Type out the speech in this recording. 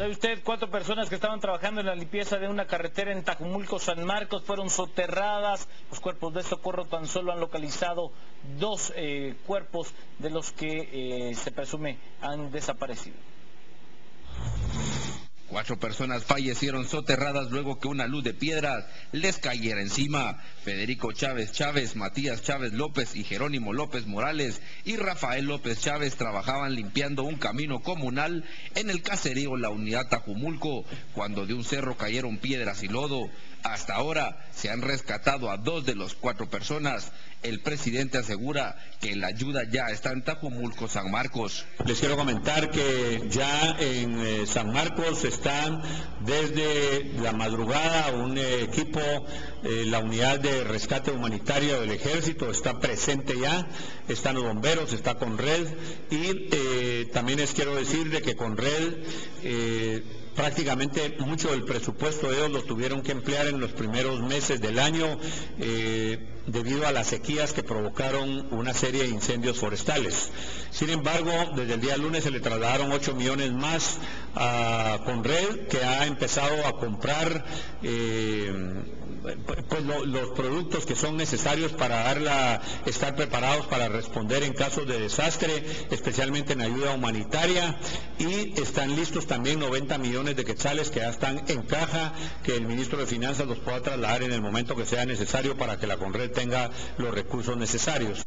¿Sabe usted cuatro personas que estaban trabajando en la limpieza de una carretera en Tajumulco, San Marcos, fueron soterradas? Los cuerpos de socorro tan solo han localizado dos eh, cuerpos de los que eh, se presume han desaparecido. Cuatro personas fallecieron soterradas luego que una luz de piedras les cayera encima. Federico Chávez Chávez, Matías Chávez López y Jerónimo López Morales y Rafael López Chávez trabajaban limpiando un camino comunal en el caserío La Unidad Tajumulco cuando de un cerro cayeron piedras y lodo. Hasta ahora se han rescatado a dos de los cuatro personas. El presidente asegura que la ayuda ya está en Tajumulco, San Marcos. Les quiero comentar que ya en eh, San Marcos desde la madrugada un eh, equipo, eh, la unidad de rescate humanitario del ejército está presente ya, están los bomberos, está con red y también les quiero decir de que con red prácticamente mucho del presupuesto de ellos lo tuvieron que emplear en los primeros meses del año eh, debido a las sequías que provocaron una serie de incendios forestales. Sin embargo, desde el día lunes se le trasladaron 8 millones más a Conred, que ha empezado a comprar eh, pues, los productos que son necesarios para darla, estar preparados para responder en casos de desastre, especialmente en ayuda humanitaria, y están listos también 90 millones de quetzales que ya están en caja, que el ministro de Finanzas los pueda trasladar en el momento que sea necesario para que la Conred tenga los recursos necesarios.